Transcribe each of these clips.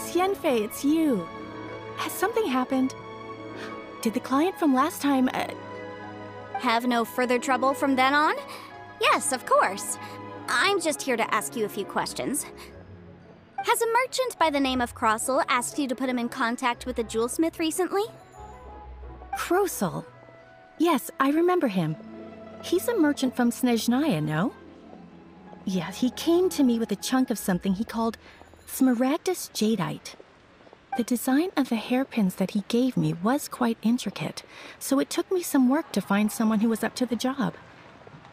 Miss Yanfei, it's you. Has something happened? Did the client from last time, uh, Have no further trouble from then on? Yes, of course. I'm just here to ask you a few questions. Has a merchant by the name of Crossel asked you to put him in contact with a jewelsmith recently? Crossel? Yes, I remember him. He's a merchant from Snezhnaya, no? Yeah, he came to me with a chunk of something he called Smaragdus Jadeite. The design of the hairpins that he gave me was quite intricate, so it took me some work to find someone who was up to the job.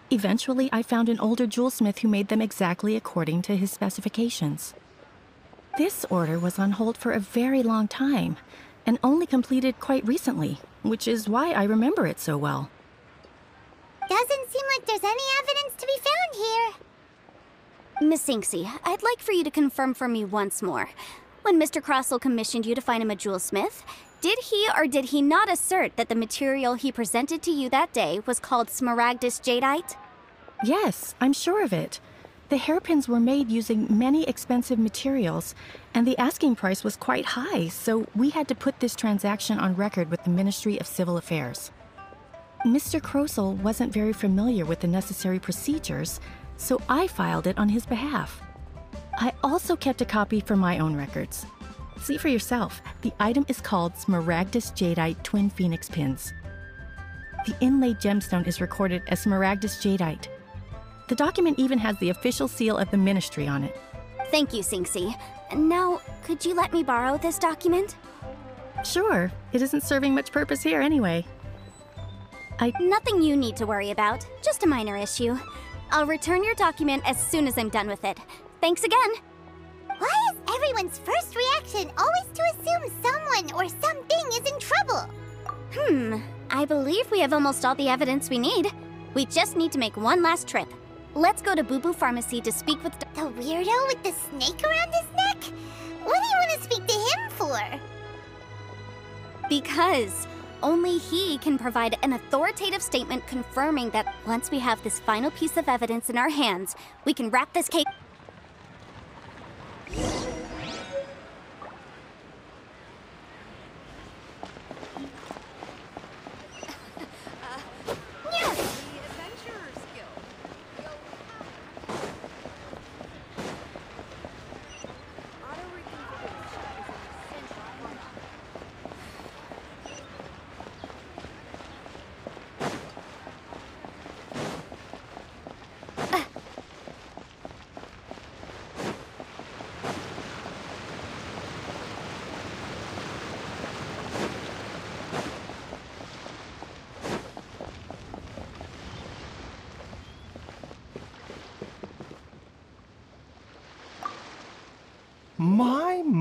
Eventually, I found an older jewelsmith who made them exactly according to his specifications. This order was on hold for a very long time, and only completed quite recently, which is why I remember it so well. Doesn't seem like there's any evidence to be found here. Miss Inksy, I'd like for you to confirm for me once more. When Mr. Crossel commissioned you to find him a jewelsmith, did he or did he not assert that the material he presented to you that day was called Smaragdus Jadeite? Yes, I'm sure of it. The hairpins were made using many expensive materials, and the asking price was quite high, so we had to put this transaction on record with the Ministry of Civil Affairs. Mr. Crossell wasn't very familiar with the necessary procedures, so I filed it on his behalf. I also kept a copy for my own records. See for yourself, the item is called Smaragdus Jadeite Twin Phoenix Pins. The inlaid gemstone is recorded as Smaragdus Jadeite. The document even has the official seal of the ministry on it. Thank you, Sinksy. Now, could you let me borrow this document? Sure, it isn't serving much purpose here anyway. I... Nothing you need to worry about, just a minor issue. I'll return your document as soon as I'm done with it. Thanks again. Why is everyone's first reaction always to assume someone or something is in trouble? Hmm, I believe we have almost all the evidence we need. We just need to make one last trip. Let's go to Bubu Pharmacy to speak with. The weirdo with the snake around his neck? What do you want to speak to him for? Because only he can provide an authoritative statement confirming that once we have this final piece of evidence in our hands, we can wrap this case.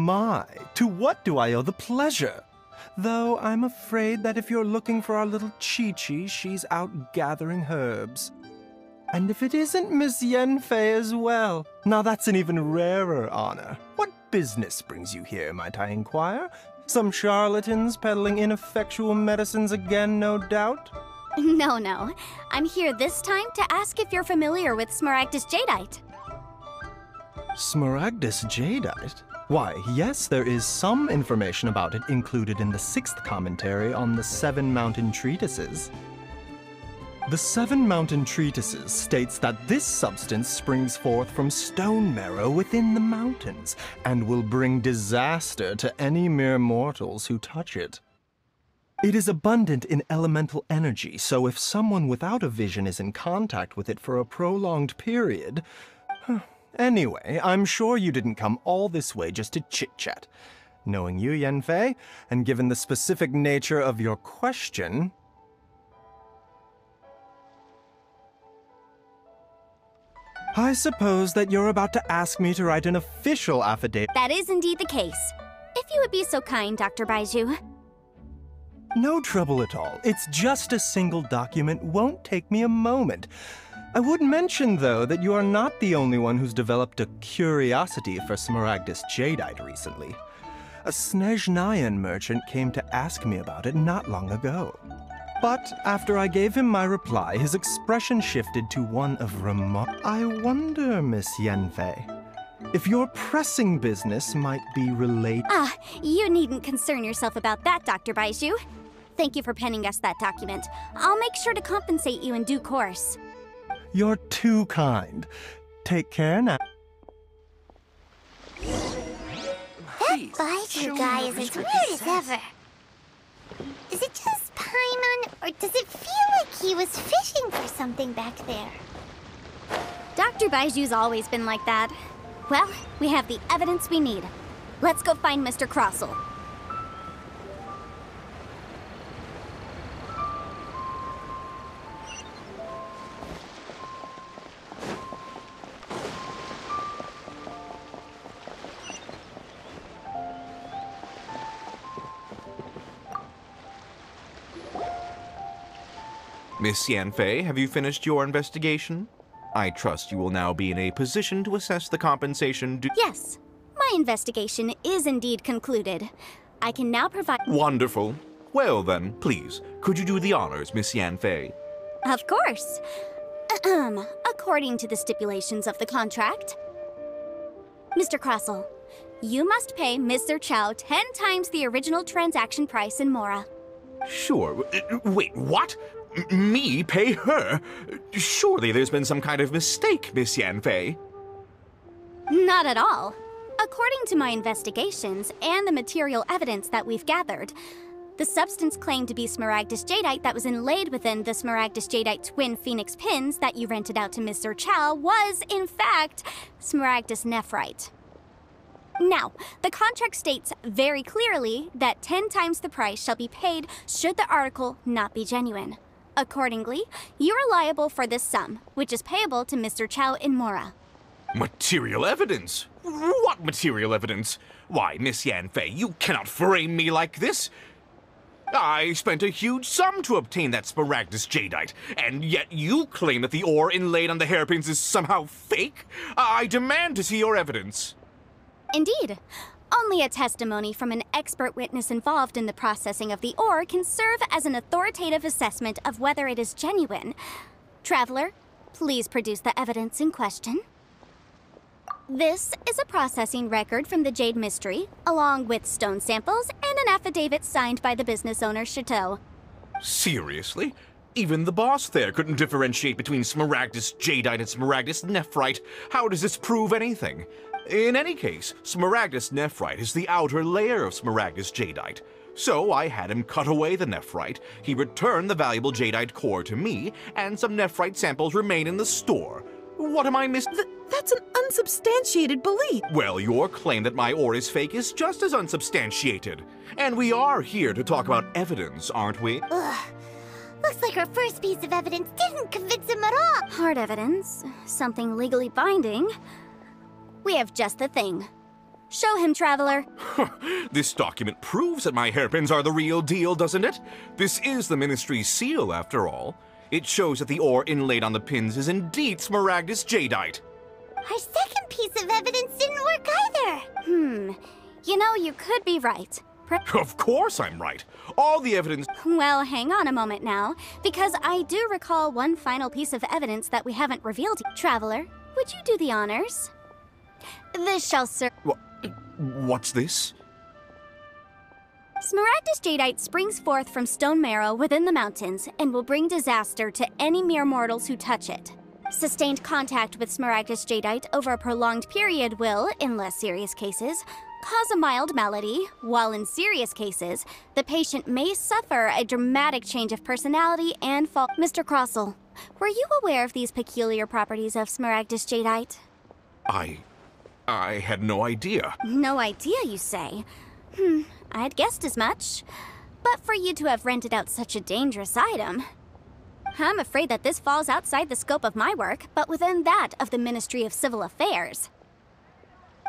My, my, to what do I owe the pleasure? Though I'm afraid that if you're looking for our little Qiqi, she's out gathering herbs. And if it isn't Miss Yanfei as well, now that's an even rarer honor. What business brings you here, might I inquire? Some charlatans peddling ineffectual medicines again, no doubt? No, no. I'm here this time to ask if you're familiar with Smaragdus Jadeite. Smaragdus jadeite? Why, yes, there is some information about it included in the sixth commentary on the Seven Mountain Treatises. The Seven Mountain Treatises states that this substance springs forth from stone marrow within the mountains and will bring disaster to any mere mortals who touch it. It is abundant in elemental energy, so if someone without a vision is in contact with it for a prolonged period, Anyway, I'm sure you didn't come all this way just to chit chat. Knowing you, Yanfei, and given the specific nature of your question. I suppose that you're about to ask me to write an official affidavit. That is indeed the case. If you would be so kind, Dr. Baizhu. No trouble at all. It's just a single document, won't take me a moment. I would mention, though, that you are not the only one who's developed a curiosity for Smaragdus Jadeite recently. A Snezhnayan merchant came to ask me about it not long ago. But after I gave him my reply, his expression shifted to one of remark. I wonder, Miss Yanfei, If your pressing business might be related. Ah, you needn't concern yourself about that, Dr. Baizhu. Thank you for penning us that document. I'll make sure to compensate you in due course. You're too kind. Take care now. That Baizhu guy is as weird as ever. Is it just Paimon, or does it feel like he was fishing for something back there? Dr. Baizhu's always been like that. Well, we have the evidence we need. Let's go find Mr. Crossell. Miss Yanfei, have you finished your investigation? I trust you will now be in a position to assess the compensation due. Yes, my investigation is indeed concluded. I can now provide. Wonderful. Well then, please, could you do the honors, Miss Yanfei? Of course. According to the stipulations of the contract, Mr. Crossell, you must pay Mr. Chow ten times the original transaction price in Mora. Sure. Uh, Wait, what? Me pay her? Surely there's been some kind of mistake, Miss Yanfei. Not at all. According to my investigations and the material evidence that we've gathered, the substance claimed to be Smaragdus jadeite that was inlaid within the Smaragdus jadeite twin phoenix pins that you rented out to Mr. Chow was, in fact, Smaragdus nephrite. Now, the contract states very clearly that 10 times the price shall be paid should the article not be genuine. Accordingly, you are liable for this sum, which is payable to Mr. Chow in Mora. Material evidence? What material evidence? Why, Miss Yanfei, you cannot frame me like this. I spent a huge sum to obtain that Smaragdus jadeite, and yet you claim that the ore inlaid on the hairpins is somehow fake? I demand to see your evidence. Indeed. Only a testimony from an expert witness involved in the processing of the ore can serve as an authoritative assessment of whether it is genuine. Traveler, please produce the evidence in question. This is a processing record from the Jade Mystery, along with stone samples and an affidavit signed by the business owner, Chateau. Seriously? Even the boss there couldn't differentiate between Smaragdus jadeite and Smaragdus nephrite. How does this prove anything? In any case, Smaragdus nephrite is the outer layer of Smaragdus jadeite. So I had him cut away the nephrite, he returned the valuable jadeite core to me, and some nephrite samples remain in the store. What am I miss- Th- that's an unsubstantiated belief. Well, your claim that my ore is fake is just as unsubstantiated. And we are here to talk about evidence, aren't we? Ugh. Looks like our first piece of evidence didn't convince him at all. Hard evidence, something legally binding. We have just the thing. Show him, Traveler. this document proves that my hairpins are the real deal, doesn't it? This is the Ministry's seal, after all. It shows that the ore inlaid on the pins is indeed Smaragdus jadeite. Our second piece of evidence didn't work either. Hmm. You know, you could be right. Pre- Of course I'm right. All the evidence. well, hang on a moment now, because I do recall one final piece of evidence that we haven't revealed. Traveler, would you do the honors? This shall serve. Wha- What's this? Smaragdus jadeite springs forth from stone marrow within the mountains and will bring disaster to any mere mortals who touch it. Sustained contact with Smaragdus jadeite over a prolonged period will, in less serious cases, cause a mild malady, while in serious cases, the patient may suffer a dramatic change of personality and fall. Mr. Crossell, were you aware of these peculiar properties of Smaragdus jadeite? I. I had no idea. No idea, you say? Hmm, I'd guessed as much. But for you to have rented out such a dangerous item. I'm afraid that this falls outside the scope of my work, but within that of the Ministry of Civil Affairs.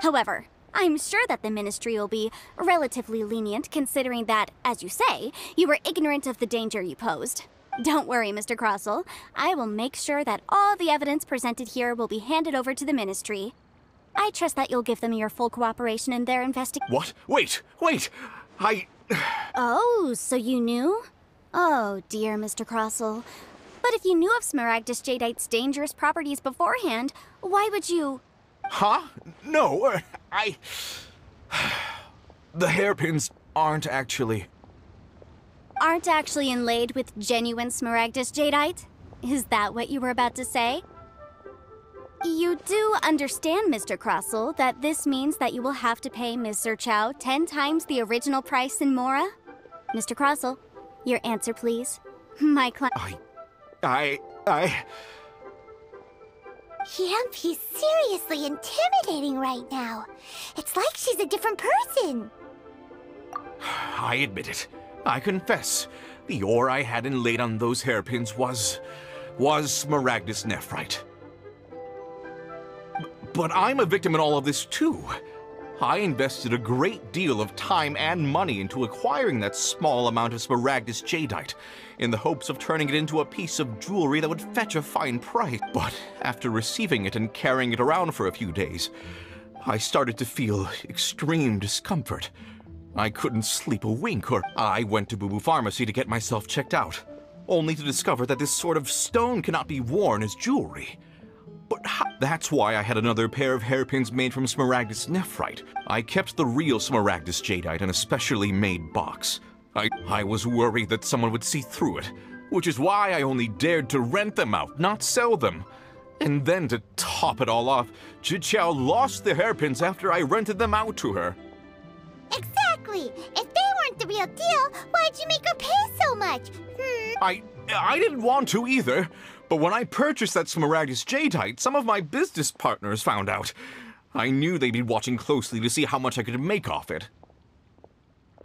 However, I'm sure that the Ministry will be relatively lenient considering that, as you say, you were ignorant of the danger you posed. Don't worry, Mr. Crossell. I will make sure that all the evidence presented here will be handed over to the Ministry. I trust that you'll give them your full cooperation in their investigation. What? Wait, wait! I. Oh, so you knew? Oh, dear Mr. Crossell. But if you knew of Smaragdus jadeite's dangerous properties beforehand, why would you? Huh? No, I. the hairpins aren't actually. Aren't actually inlaid with genuine Smaragdus jadeite? Is that what you were about to say? You do understand, Mr. Crossell, that this means that you will have to pay Mr. Chow ten times the original price in Mora? Mr. Crossell, your answer, please. My client. I. I. I. Yep, he's seriously intimidating right now. It's like she's a different person. I admit it. I confess. The ore I had inlaid on those hairpins was. was Smaragdus Nephrite. But I'm a victim in all of this too. I invested a great deal of time and money into acquiring that small amount of Smaragdus jadeite, in the hopes of turning it into a piece of jewelry that would fetch a fine price. But after receiving it and carrying it around for a few days, I started to feel extreme discomfort. I couldn't sleep a wink, or I went to Bubu Pharmacy to get myself checked out, only to discover that this sort of stone cannot be worn as jewelry. But that's why I had another pair of hairpins made from Smaragdus Nephrite. I kept the real Smaragdus Jadeite in a specially made box. I, I was worried that someone would see through it, which is why I only dared to rent them out, not sell them. And then to top it all off, Jiqiao lost the hairpins after I rented them out to her. Exactly. If they weren't the real deal, why'd you make her pay so much? Hmm. I I didn't want to either, but when I purchased that Smaragdus Jadeite, some of my business partners found out. I knew they'd be watching closely to see how much I could make off it.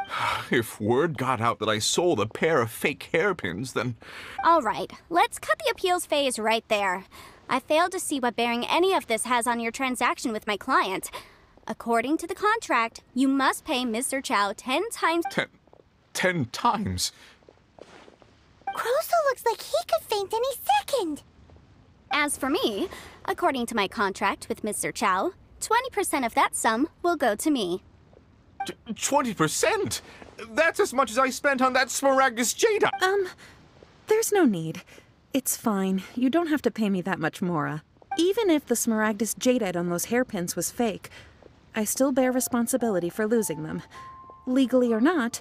If word got out that I sold a pair of fake hairpins, then. All right, let's cut the appeals phase right there. I fail to see what bearing any of this has on your transaction with my client. According to the contract, you must pay Mr. Chow ten times. ten. ten times? Crossell looks like he could faint any second. As for me, according to my contract with Mr. Chow, 20% of that sum will go to me. Twenty percent? That's as much as I spent on that Smaragdus Jadeite. Um, there's no need. It's fine. You don't have to pay me that much, Mora. Even if the Smaragdus jadeite on those hairpins was fake, I still bear responsibility for losing them. Legally or not,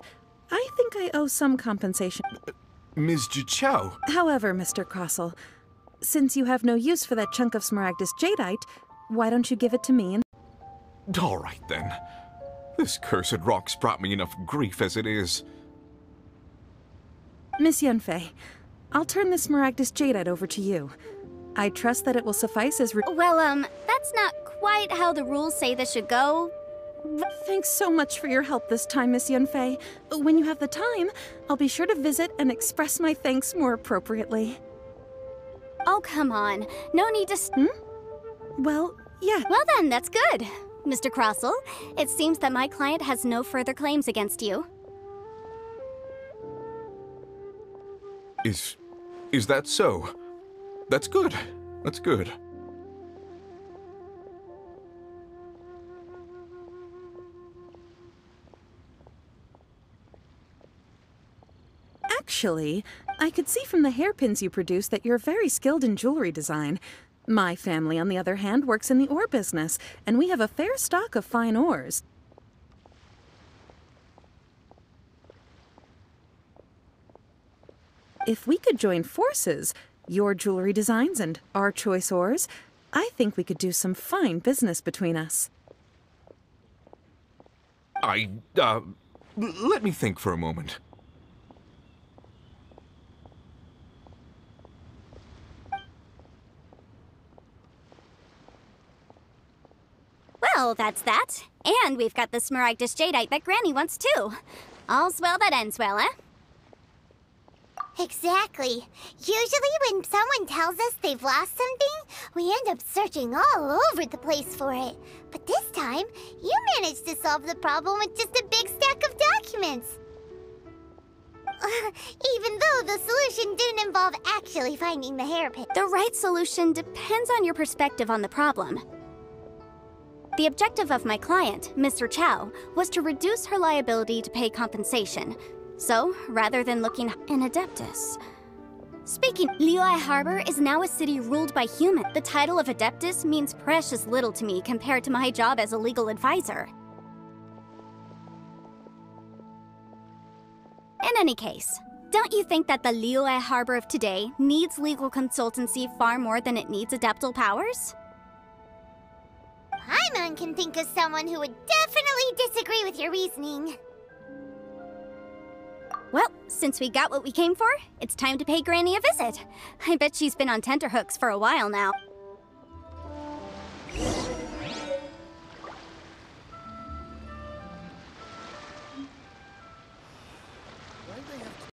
I think I owe some compensation. Ms. Jiqiao. However, Mr. Crossell, since you have no use for that chunk of Smaragdus jadeite, why don't you give it to me and All right then. This cursed rock's brought me enough grief as it is. Miss Yanfei, I'll turn this Smaragdus jadeite over to you. I trust that it will suffice as re- Well, um, that's not quite how the rules say this should go. Thanks so much for your help this time, Miss Yanfei. When you have the time, I'll be sure to visit and express my thanks more appropriately. Oh, come on. No need to. Hmm? Well, yeah. Well, then, that's good. Mr. Crossell, it seems that my client has no further claims against you. Is. is that so? That's good. That's good. Actually, I could see from the hairpins you produce that you're very skilled in jewelry design. My family, on the other hand, works in the ore business, and we have a fair stock of fine ores. If we could join forces, your jewelry designs and our choice ores, I think we could do some fine business between us. I, uh. Let me think for a moment. Well, that's that. And we've got the Smaragdus Jadeite that Granny wants too. All's well that ends well, eh? Exactly. Usually when someone tells us they've lost something, we end up searching all over the place for it. But this time, you managed to solve the problem with just a big stack of documents. Even though the solution didn't involve actually finding the hairpin. The right solution depends on your perspective on the problem. The objective of my client, Mr. Chow, was to reduce her liability to pay compensation. So, rather than looking an adeptus, Speaking, Liyue Harbor is now a city ruled by humans. The title of Adeptus means precious little to me compared to my job as a legal advisor. In any case, don't you think that the Liyue Harbor of today needs legal consultancy far more than it needs adeptal powers? Paimon can think of someone who would definitely disagree with your reasoning. Well, since we got what we came for, it's time to pay Granny a visit. I bet she's been on tenterhooks for a while now.